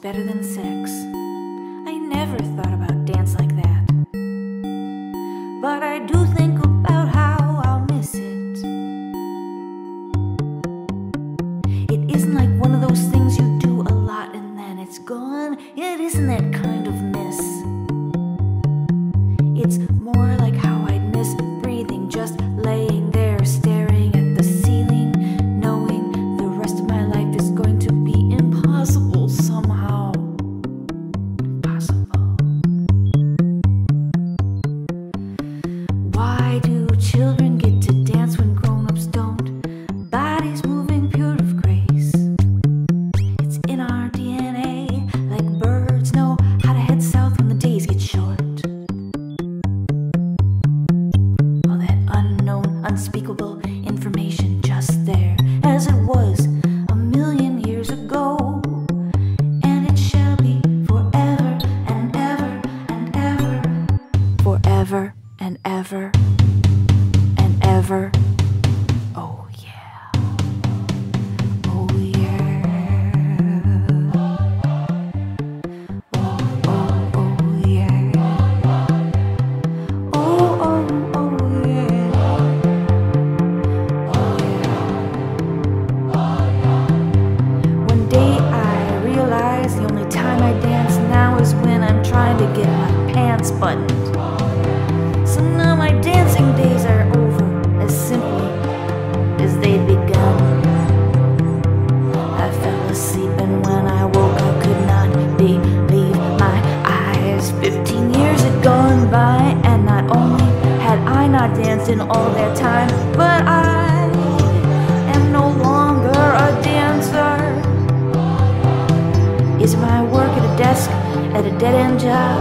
better than sex. ever and ever. Oh yeah. Oh yeah. Oh oh oh yeah. Oh oh oh yeah. Oh yeah. One day I realized the only time I dance now is when I'm trying to get my pants buttoned. wasting all their time. But I am no longer a dancer. Is my work at a desk at a dead end job?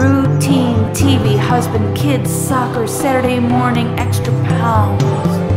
Routine, TV, husband, kids, soccer, Saturday morning, extra pounds.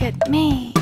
Look at me.